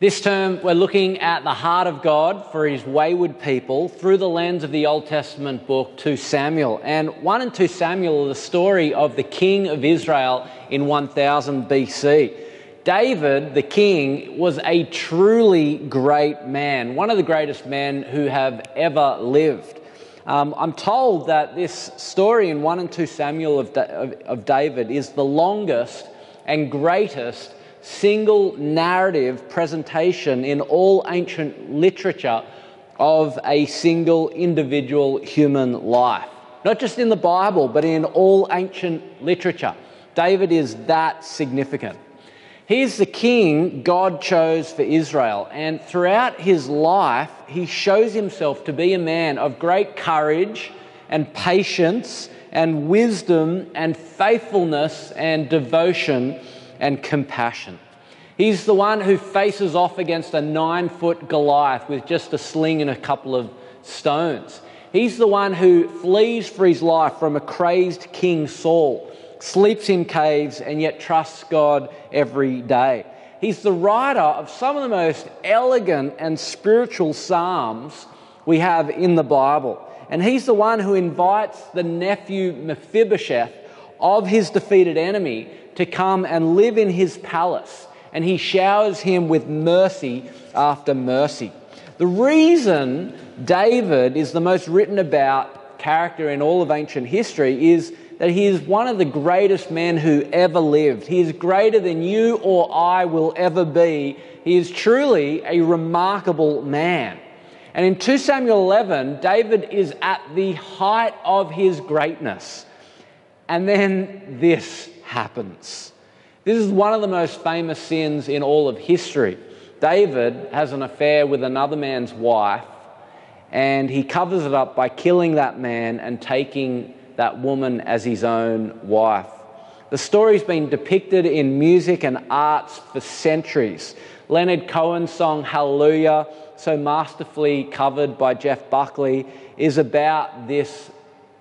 This term, we're looking at the heart of God for his wayward people through the lens of the Old Testament book 2 Samuel. And 1 and 2 Samuel are the story of the king of Israel in 1000 BC. David, the king, was a truly great man, one of the greatest men who have ever lived. Um, I'm told that this story in 1 and 2 Samuel of, of, of David is the longest and greatest single narrative presentation in all ancient literature of a single individual human life. Not just in the Bible, but in all ancient literature. David is that significant. He's the king God chose for Israel, and throughout his life, he shows himself to be a man of great courage and patience and wisdom and faithfulness and devotion and compassion. He's the one who faces off against a nine foot Goliath with just a sling and a couple of stones. He's the one who flees for his life from a crazed King Saul, sleeps in caves, and yet trusts God every day. He's the writer of some of the most elegant and spiritual psalms we have in the Bible. And he's the one who invites the nephew Mephibosheth of his defeated enemy to come and live in his palace, and he showers him with mercy after mercy. The reason David is the most written about character in all of ancient history is that he is one of the greatest men who ever lived. He is greater than you or I will ever be. He is truly a remarkable man. And in 2 Samuel 11, David is at the height of his greatness. And then this happens. This is one of the most famous sins in all of history. David has an affair with another man's wife, and he covers it up by killing that man and taking that woman as his own wife. The story's been depicted in music and arts for centuries. Leonard Cohen's song Hallelujah, so masterfully covered by Jeff Buckley, is about this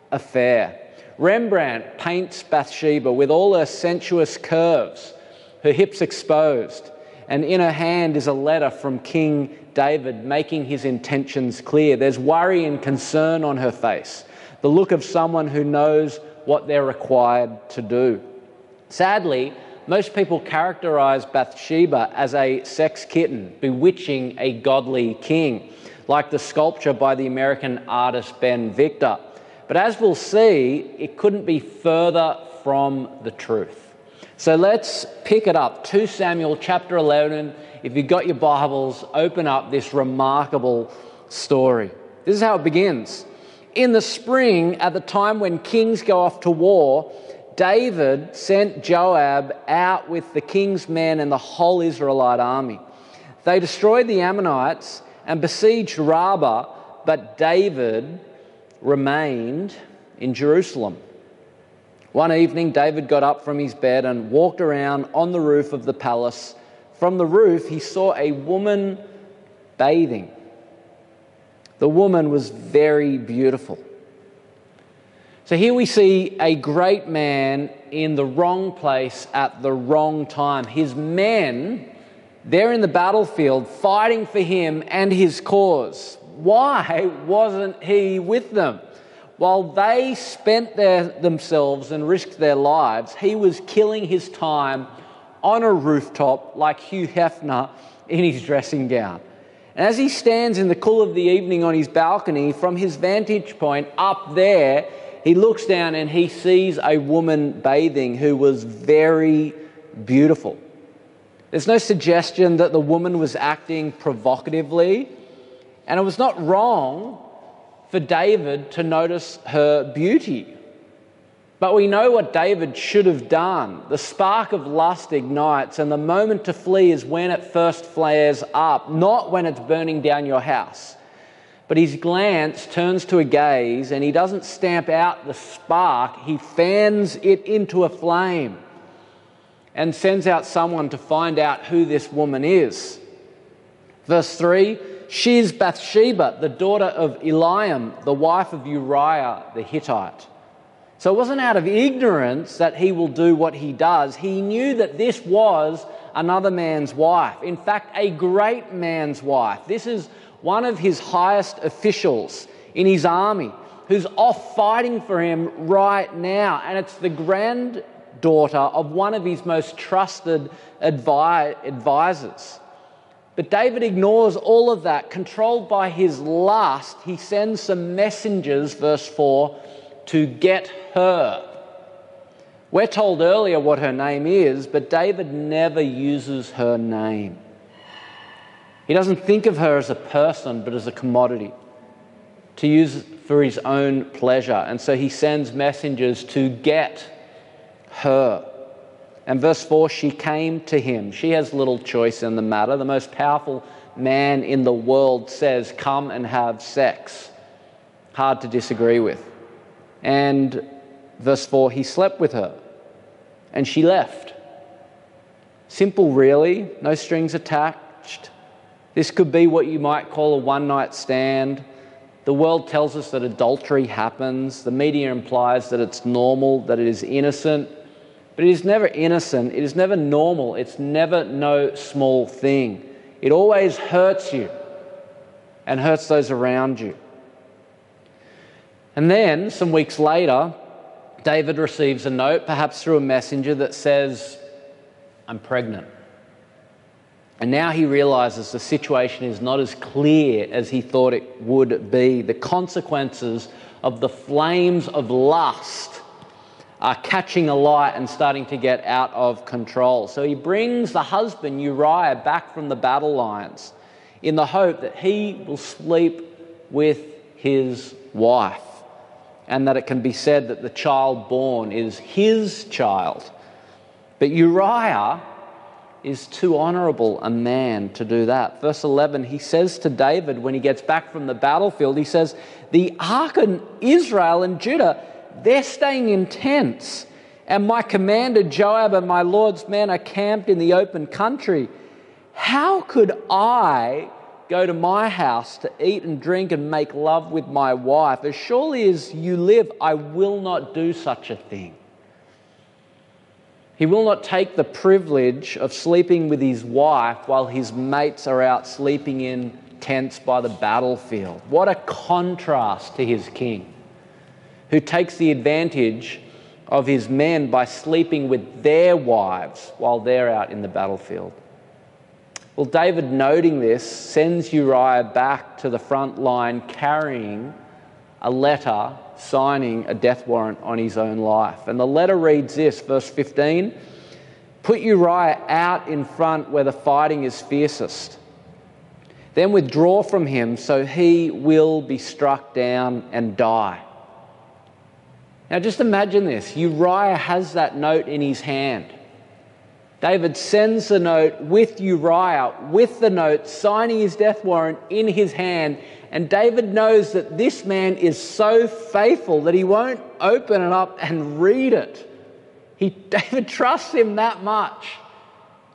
affair. Rembrandt paints Bathsheba with all her sensuous curves, her hips exposed, and in her hand is a letter from King David making his intentions clear. There's worry and concern on her face, the look of someone who knows what they're required to do. Sadly, most people characterize Bathsheba as a sex kitten bewitching a godly king, like the sculpture by the American artist Ben Victor. But as we'll see, it couldn't be further from the truth. So let's pick it up. 2 Samuel chapter 11. If you've got your Bibles, open up this remarkable story. This is how it begins. In the spring, at the time when kings go off to war, David sent Joab out with the king's men and the whole Israelite army. They destroyed the Ammonites and besieged Rabbah, but David remained in Jerusalem. One evening, David got up from his bed and walked around on the roof of the palace. From the roof, he saw a woman bathing. The woman was very beautiful. So here we see a great man in the wrong place at the wrong time. His men, they're in the battlefield fighting for him and his cause why wasn't he with them? While they spent their, themselves and risked their lives, he was killing his time on a rooftop like Hugh Hefner in his dressing gown. And as he stands in the cool of the evening on his balcony, from his vantage point up there, he looks down and he sees a woman bathing who was very beautiful. There's no suggestion that the woman was acting provocatively and it was not wrong for David to notice her beauty. But we know what David should have done. The spark of lust ignites, and the moment to flee is when it first flares up, not when it's burning down your house. But his glance turns to a gaze, and he doesn't stamp out the spark, he fans it into a flame and sends out someone to find out who this woman is. Verse 3 she is Bathsheba, the daughter of Eliam, the wife of Uriah the Hittite. So it wasn't out of ignorance that he will do what he does. He knew that this was another man's wife. In fact, a great man's wife. This is one of his highest officials in his army who's off fighting for him right now. And it's the granddaughter of one of his most trusted advi- advisors. But David ignores all of that. Controlled by his lust, he sends some messengers, verse 4, to get her. We're told earlier what her name is, but David never uses her name. He doesn't think of her as a person, but as a commodity to use for his own pleasure. And so he sends messengers to get her. And verse 4 she came to him. She has little choice in the matter. The most powerful man in the world says, Come and have sex. Hard to disagree with. And verse 4 he slept with her and she left. Simple, really, no strings attached. This could be what you might call a one night stand. The world tells us that adultery happens. The media implies that it's normal, that it is innocent. But it is never innocent, it is never normal, it's never no small thing. It always hurts you and hurts those around you. And then, some weeks later, David receives a note, perhaps through a messenger, that says, I'm pregnant. And now he realizes the situation is not as clear as he thought it would be. The consequences of the flames of lust are catching alight and starting to get out of control. So he brings the husband Uriah back from the battle lines in the hope that he will sleep with his wife and that it can be said that the child born is his child. But Uriah is too honorable a man to do that. Verse 11, he says to David when he gets back from the battlefield, he says, The ark of Israel and Judah they're staying in tents. And my commander Joab and my Lord's men are camped in the open country. How could I go to my house to eat and drink and make love with my wife? As surely as you live, I will not do such a thing. He will not take the privilege of sleeping with his wife while his mates are out sleeping in tents by the battlefield. What a contrast to his king who takes the advantage of his men by sleeping with their wives while they're out in the battlefield. Well, David, noting this, sends Uriah back to the front line carrying a letter signing a death warrant on his own life. And the letter reads this, verse 15 Put Uriah out in front where the fighting is fiercest. Then withdraw from him so he will be struck down and die. Now just imagine this Uriah has that note in his hand. David sends the note with Uriah, with the note, signing his death warrant in his hand. And David knows that this man is so faithful that he won't open it up and read it. He, David trusts him that much.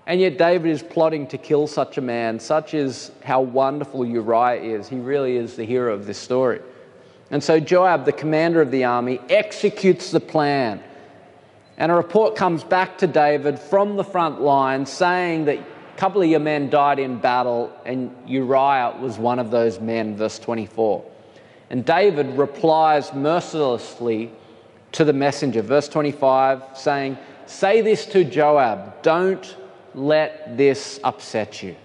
And yet, David is plotting to kill such a man. Such is how wonderful Uriah is. He really is the hero of this story. And so Joab, the commander of the army, executes the plan. And a report comes back to David from the front line saying that a couple of your men died in battle, and Uriah was one of those men, verse 24. And David replies mercilessly to the messenger, verse 25, saying, Say this to Joab, don't let this upset you.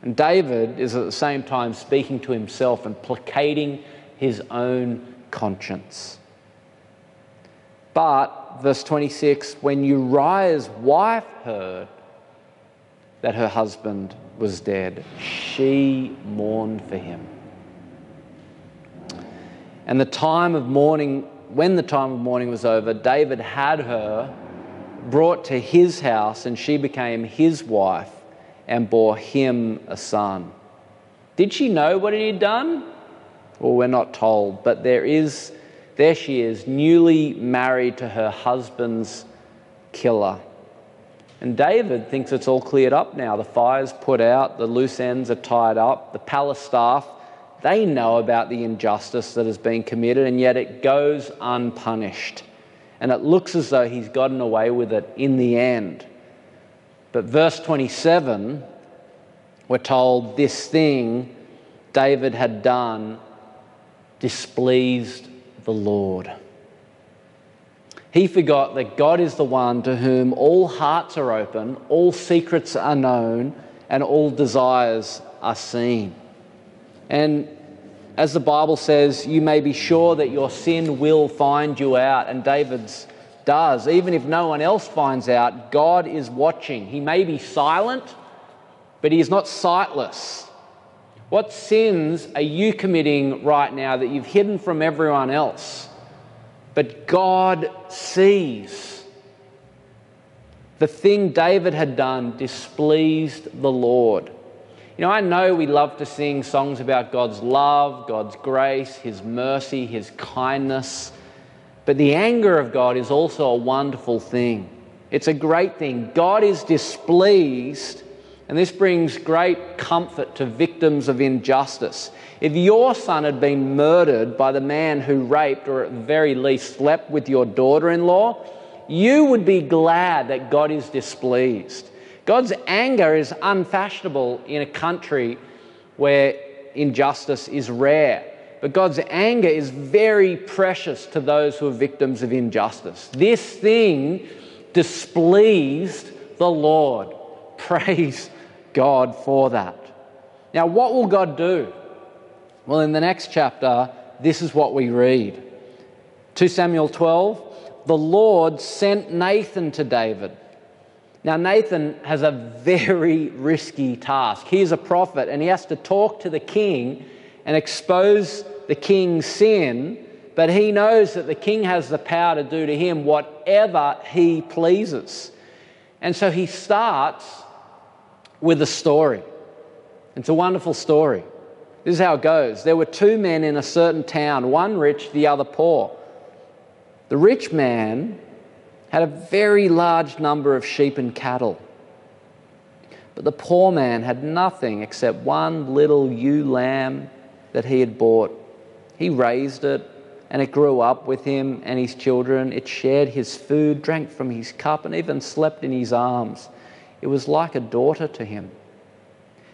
And David is at the same time speaking to himself and placating his own conscience. But, verse 26, when Uriah's wife heard that her husband was dead, she mourned for him. And the time of mourning, when the time of mourning was over, David had her brought to his house, and she became his wife and bore him a son. Did she know what he had done? Well, we're not told, but there is, there she is, newly married to her husband's killer. And David thinks it's all cleared up now. The fire's put out, the loose ends are tied up, the palace staff, they know about the injustice that has been committed, and yet it goes unpunished. and it looks as though he's gotten away with it in the end. But verse 27, we're told this thing David had done displeased the Lord. He forgot that God is the one to whom all hearts are open, all secrets are known, and all desires are seen. And as the Bible says, you may be sure that your sin will find you out, and David's does. Even if no one else finds out, God is watching. He may be silent, but He is not sightless. What sins are you committing right now that you've hidden from everyone else? But God sees. The thing David had done displeased the Lord. You know, I know we love to sing songs about God's love, God's grace, His mercy, His kindness. But the anger of God is also a wonderful thing. It's a great thing. God is displeased, and this brings great comfort to victims of injustice. If your son had been murdered by the man who raped, or at the very least slept with your daughter in law, you would be glad that God is displeased. God's anger is unfashionable in a country where injustice is rare. But God's anger is very precious to those who are victims of injustice. This thing displeased the Lord. Praise God for that. Now, what will God do? Well, in the next chapter, this is what we read 2 Samuel 12 the Lord sent Nathan to David now, Nathan has a very risky task. He's a prophet and he has to talk to the king and expose the king's sin, but he knows that the king has the power to do to him whatever he pleases. And so he starts with a story. It's a wonderful story. This is how it goes. There were two men in a certain town, one rich, the other poor. The rich man had a very large number of sheep and cattle. But the poor man had nothing except one little ewe lamb that he had bought. He raised it, and it grew up with him and his children. It shared his food, drank from his cup, and even slept in his arms. It was like a daughter to him.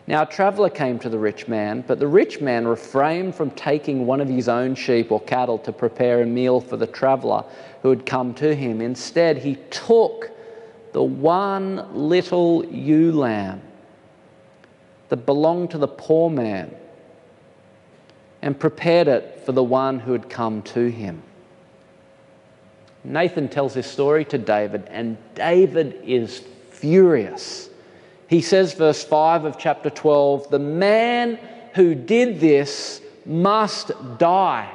Now, a traveller came to the rich man, but the rich man refrained from taking one of his own sheep or cattle to prepare a meal for the traveller who had come to him. Instead, he took the one little ewe lamb that belonged to the poor man and prepared it for the one who had come to him. Nathan tells this story to David, and David is furious he says, verse 5 of chapter 12, the man who did this must die.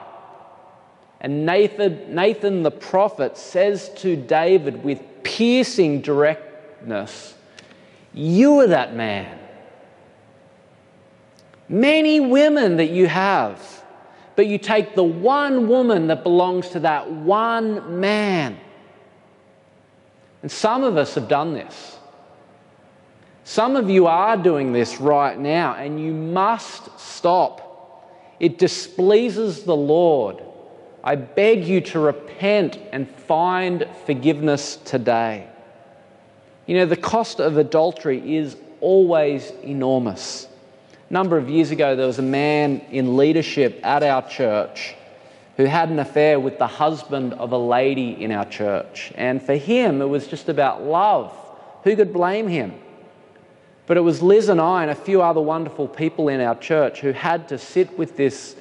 And Nathan, Nathan the prophet says to David with piercing directness, You are that man. Many women that you have, but you take the one woman that belongs to that one man. And some of us have done this. Some of you are doing this right now, and you must stop. It displeases the Lord. I beg you to repent and find forgiveness today. You know, the cost of adultery is always enormous. A number of years ago, there was a man in leadership at our church who had an affair with the husband of a lady in our church. And for him, it was just about love. Who could blame him? But it was Liz and I and a few other wonderful people in our church who had to sit with this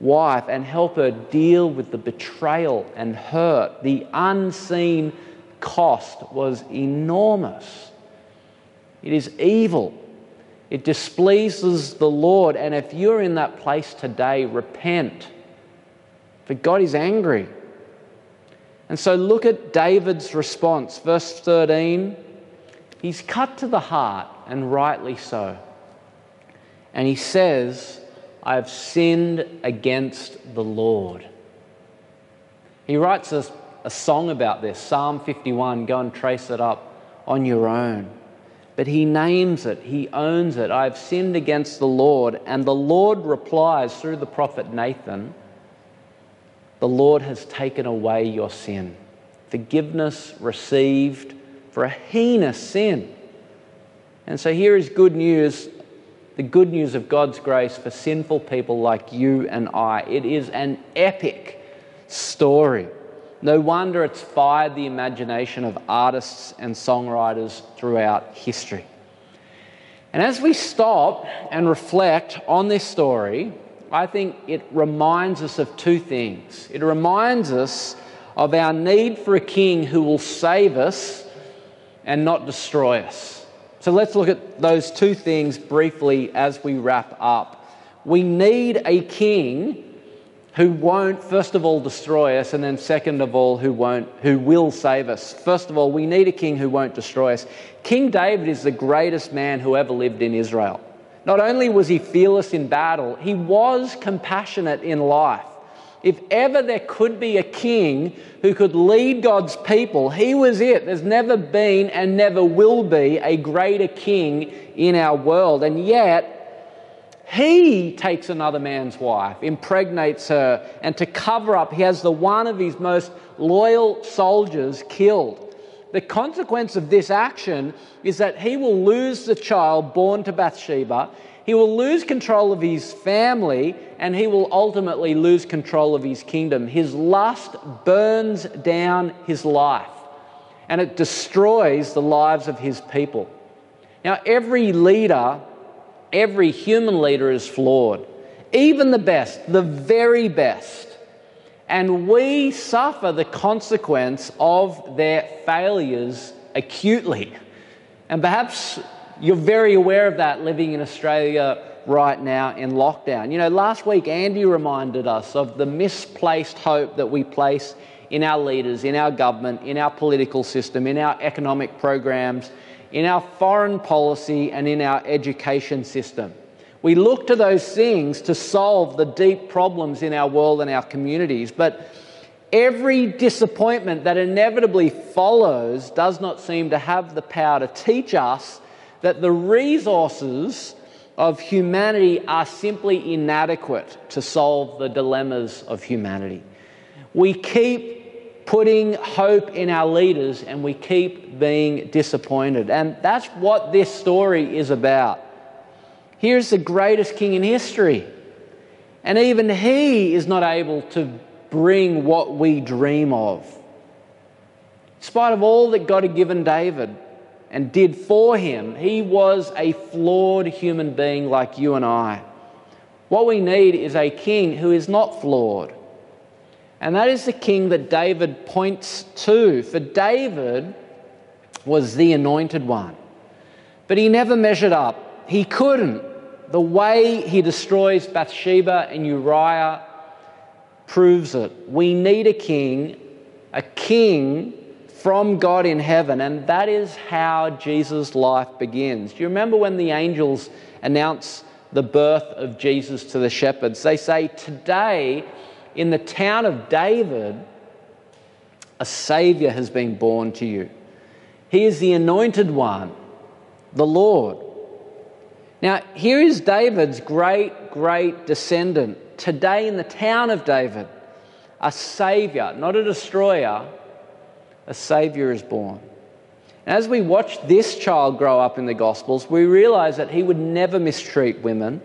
wife and help her deal with the betrayal and hurt. The unseen cost was enormous. It is evil. It displeases the Lord. And if you're in that place today, repent. For God is angry. And so look at David's response. Verse 13 He's cut to the heart and rightly so. And he says, I have sinned against the Lord. He writes a, a song about this, Psalm 51. Go and trace it up on your own. But he names it, he owns it. I have sinned against the Lord. And the Lord replies through the prophet Nathan, The Lord has taken away your sin. forgiveness received for a heinous sin. And so here is good news the good news of God's grace for sinful people like you and I. It is an epic story. No wonder it's fired the imagination of artists and songwriters throughout history. And as we stop and reflect on this story, I think it reminds us of two things. It reminds us of our need for a king who will save us and not destroy us. So let's look at those two things briefly as we wrap up. We need a king who won't first of all destroy us and then second of all who won't who will save us. First of all, we need a king who won't destroy us. King David is the greatest man who ever lived in Israel. Not only was he fearless in battle, he was compassionate in life. If ever there could be a king who could lead God's people, he was it. There's never been and never will be a greater king in our world. And yet, he takes another man's wife, impregnates her, and to cover up, he has the one of his most loyal soldiers killed. The consequence of this action is that he will lose the child born to Bathsheba, he will lose control of his family, and he will ultimately lose control of his kingdom. His lust burns down his life, and it destroys the lives of his people. Now, every leader, every human leader is flawed, even the best, the very best. And we suffer the consequence of their failures acutely. And perhaps you're very aware of that living in Australia right now in lockdown. You know, last week Andy reminded us of the misplaced hope that we place in our leaders, in our government, in our political system, in our economic programs, in our foreign policy, and in our education system. We look to those things to solve the deep problems in our world and our communities, but every disappointment that inevitably follows does not seem to have the power to teach us that the resources of humanity are simply inadequate to solve the dilemmas of humanity. We keep putting hope in our leaders and we keep being disappointed. And that's what this story is about. Here's the greatest king in history. And even he is not able to bring what we dream of. In spite of all that God had given David and did for him, he was a flawed human being like you and I. What we need is a king who is not flawed. And that is the king that David points to. For David was the anointed one. But he never measured up. He couldn't. The way he destroys Bathsheba and Uriah proves it. We need a king, a king from God in heaven, and that is how Jesus' life begins. Do you remember when the angels announce the birth of Jesus to the shepherds? They say, Today, in the town of David, a Savior has been born to you. He is the anointed one, the Lord. Now, here is David's great, great descendant. Today, in the town of David, a savior, not a destroyer, a savior is born. And as we watch this child grow up in the Gospels, we realize that he would never mistreat women,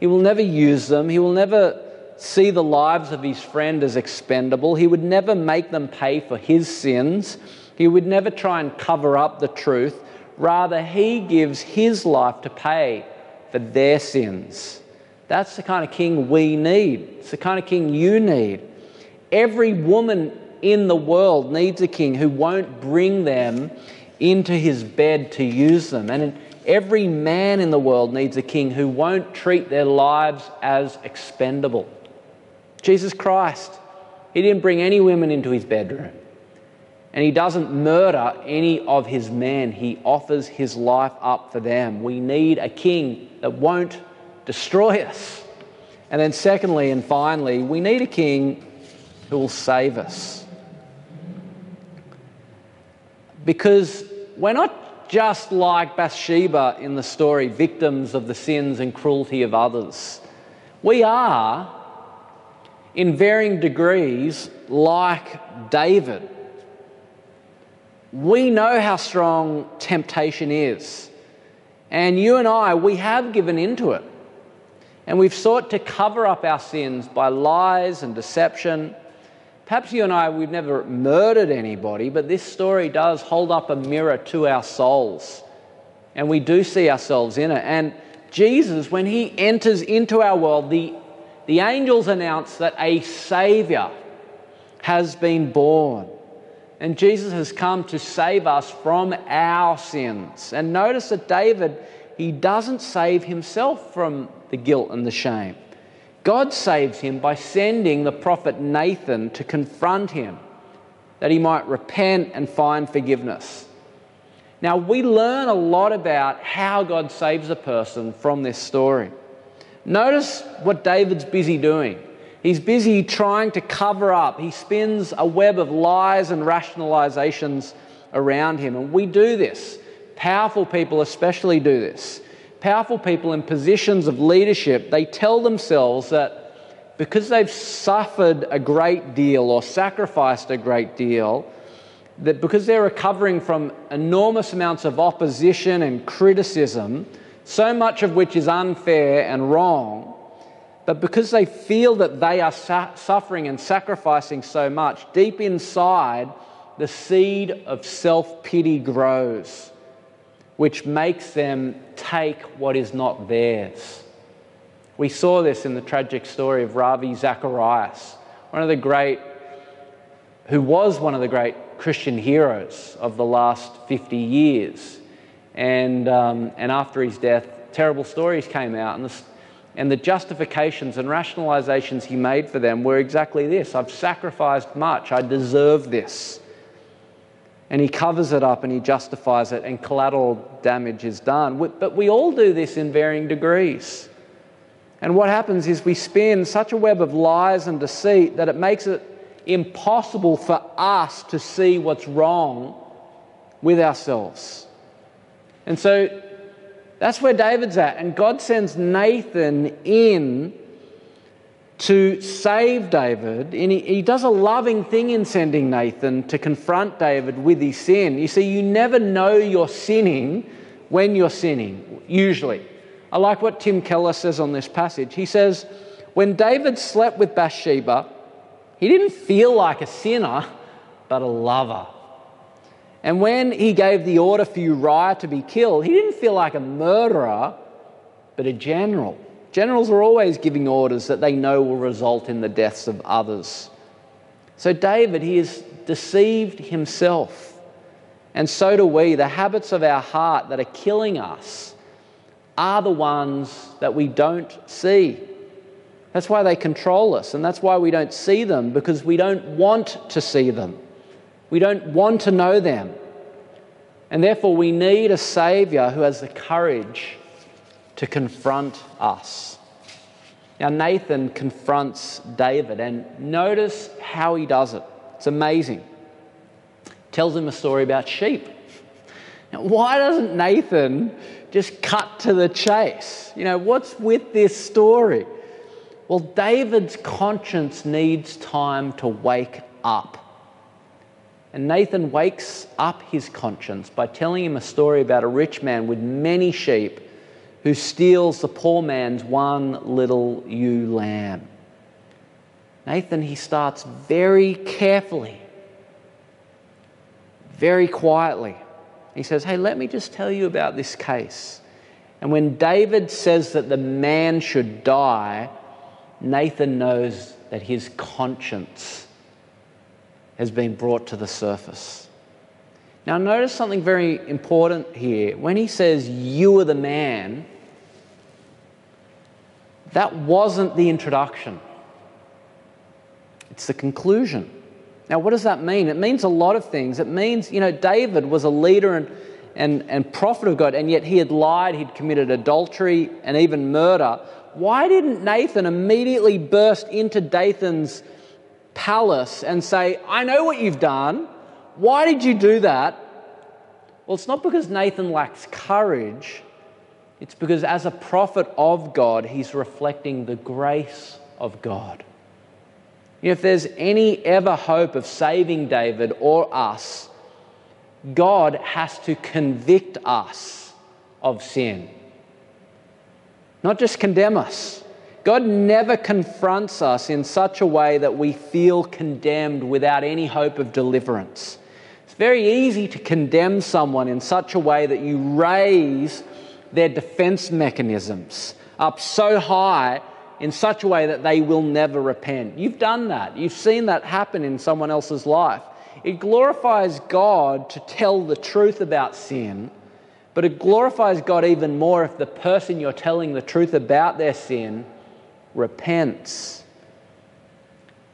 he will never use them, he will never see the lives of his friend as expendable, he would never make them pay for his sins, he would never try and cover up the truth. Rather, he gives his life to pay for their sins. That's the kind of king we need. It's the kind of king you need. Every woman in the world needs a king who won't bring them into his bed to use them. And every man in the world needs a king who won't treat their lives as expendable. Jesus Christ, he didn't bring any women into his bedroom and he doesn't murder any of his men. He offers his life up for them. We need a king that won't destroy us. And then, secondly and finally, we need a king who will save us. Because we're not just like Bathsheba in the story, victims of the sins and cruelty of others. We are, in varying degrees, like David we know how strong temptation is. And you and I, we have given into it. And we've sought to cover up our sins by lies and deception. Perhaps you and I, we've never murdered anybody, but this story does hold up a mirror to our souls. And we do see ourselves in it. And Jesus, when he enters into our world, the, the angels announce that a Savior has been born. And Jesus has come to save us from our sins. And notice that David, he doesn't save himself from the guilt and the shame. God saves him by sending the prophet Nathan to confront him that he might repent and find forgiveness. Now, we learn a lot about how God saves a person from this story. Notice what David's busy doing. He's busy trying to cover up. He spins a web of lies and rationalizations around him. And we do this. Powerful people, especially, do this. Powerful people in positions of leadership, they tell themselves that because they've suffered a great deal or sacrificed a great deal, that because they're recovering from enormous amounts of opposition and criticism, so much of which is unfair and wrong, but because they feel that they are su- suffering and sacrificing so much, deep inside, the seed of self pity grows, which makes them take what is not theirs. We saw this in the tragic story of Ravi Zacharias, one of the great, who was one of the great Christian heroes of the last 50 years. And, um, and after his death, terrible stories came out, and the and the justifications and rationalizations he made for them were exactly this I've sacrificed much, I deserve this. And he covers it up and he justifies it, and collateral damage is done. But we all do this in varying degrees. And what happens is we spin such a web of lies and deceit that it makes it impossible for us to see what's wrong with ourselves. And so that's where David's at. And God sends Nathan in to save David. And he, he, does a loving thing in sending Nathan to confront David with his sin. You see, you never know you're sinning when you're sinning, usually. I like what Tim Keller says on this passage. He says, When David slept with Bathsheba, he didn't feel like a sinner, but a lover. And when he gave the order for Uriah to be killed, he didn't feel like a murderer, but a general. Generals are always giving orders that they know will result in the deaths of others. So, David, he has deceived himself. And so do we. The habits of our heart that are killing us are the ones that we don't see. That's why they control us, and that's why we don't see them, because we don't want to see them. We don't want to know them. And therefore, we need a Saviour who has the courage to confront us. Now, Nathan confronts David, and notice how he does it. It's amazing. Tells him a story about sheep. Now, why doesn't Nathan just cut to the chase? You know, what's with this story? Well, David's conscience needs time to wake up. And Nathan wakes up his conscience by telling him a story about a rich man with many sheep who steals the poor man's one little ewe lamb. Nathan, he starts very carefully, very quietly. He says, Hey, let me just tell you about this case. And when David says that the man should die, Nathan knows that his conscience has been brought to the surface. Now, notice something very important here. When he says, You are the man, that wasn't the introduction, it's the conclusion. Now, what does that mean? It means a lot of things. It means, you know, David was a leader and, and, and prophet of God, and yet he had lied, he'd committed adultery and even murder. Why didn't Nathan immediately burst into David's palace and say, I know what you've done. Why did you do that? Well, it's not because Nathan lacks courage. It's because as a prophet of God, he's reflecting the grace of God. if there's any ever hope of saving David or us, God has to convict us of sin, not just condemn us. God never confronts us in such a way that we feel condemned without any hope of deliverance. It's very easy to condemn someone in such a way that you raise their defense mechanisms up so high in such a way that they will never repent. You've done that. You've seen that happen in someone else's life. It glorifies God to tell the truth about sin, but it glorifies God even more if the person you're telling the truth about their sin repents.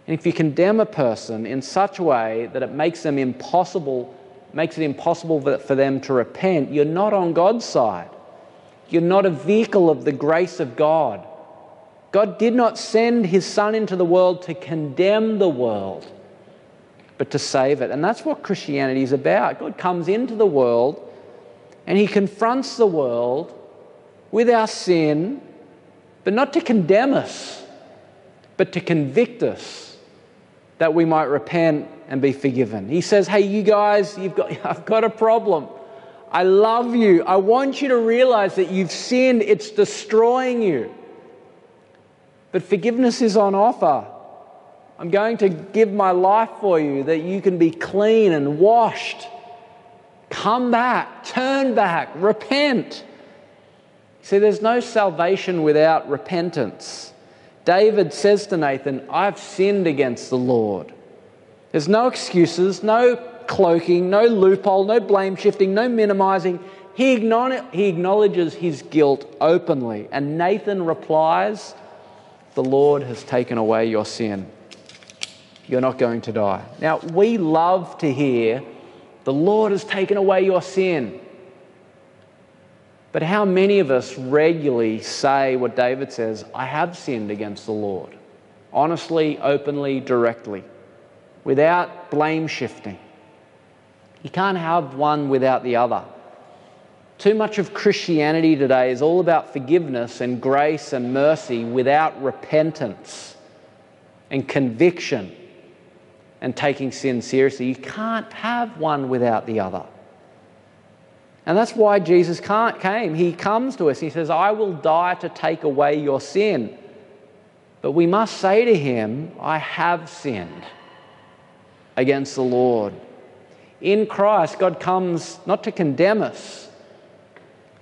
And if you condemn a person in such a way that it makes them impossible, makes it impossible for them to repent, you're not on God's side. You're not a vehicle of the grace of God. God did not send his Son into the world to condemn the world but to save it. And that's what Christianity is about. God comes into the world and he confronts the world with our sin, but not to condemn us, but to convict us that we might repent and be forgiven. He says, Hey, you guys, you've got, I've got a problem. I love you. I want you to realize that you've sinned, it's destroying you. But forgiveness is on offer. I'm going to give my life for you that you can be clean and washed. Come back, turn back, repent. See, there's no salvation without repentance. David says to Nathan, I've sinned against the Lord. There's no excuses, no cloaking, no loophole, no blame shifting, no minimizing. He, acknowledges his guilt openly. And Nathan replies, The Lord has taken away your sin you're not going to die. Now, we love to hear, the Lord has taken away your sin. But how many of us regularly say what David says, I have sinned against the Lord? Honestly, openly, directly, without blame shifting. You can't have one without the other. Too much of Christianity today is all about forgiveness and grace and mercy without repentance and conviction and taking sin seriously. You can't have one without the other. And that's why Jesus came. He comes to us. He says, I will die to take away your sin. But we must say to him, I have sinned against the Lord. In Christ, God comes not to condemn us,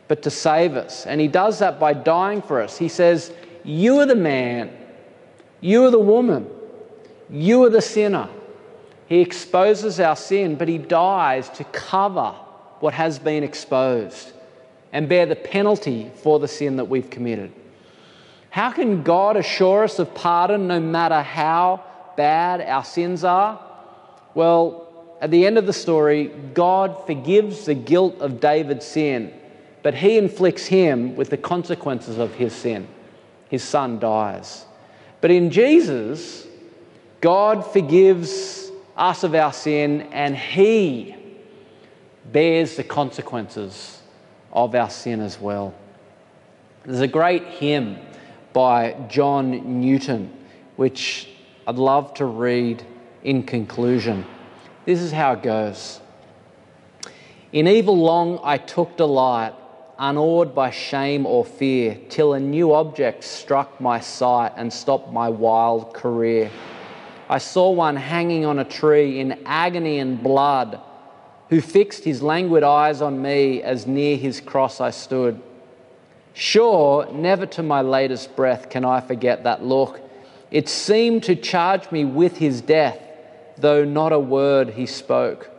but to save us. And he does that by dying for us. He says, You are the man, you are the woman, you are the sinner. He exposes our sin, but He dies to cover what has been exposed and bear the penalty for the sin that we've committed. How can God assure us of pardon no matter how bad our sins are? Well, at the end of the story, God forgives the guilt of David's sin, but he inflicts him with the consequences of his sin. His son dies. But in Jesus, God forgives us of our sin, and He bears the consequences of our sin as well. There's a great hymn by John Newton, which I'd love to read in conclusion. This is how it goes In evil long I took delight, unawed by shame or fear, till a new object struck my sight and stopped my wild career. I saw one hanging on a tree in agony and blood, who fixed his languid eyes on me as near his cross I stood. Sure, never to my latest breath can I forget that look. It seemed to charge me with his death, though not a word he spoke.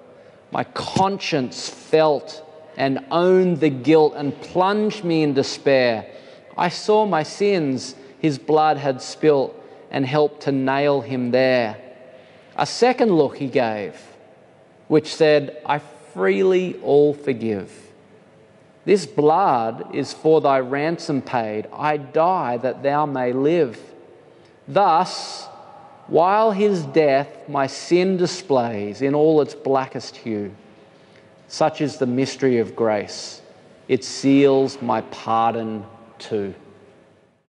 My conscience felt and owned the guilt and plunged me in despair. I saw my sins his blood had spilt and helped to nail him there. A second look he gave, which said, I freely all forgive. This blood is for thy ransom paid. I die that thou may live. Thus, while his death my sin displays in all its blackest hue, such is the mystery of grace. It seals my pardon too.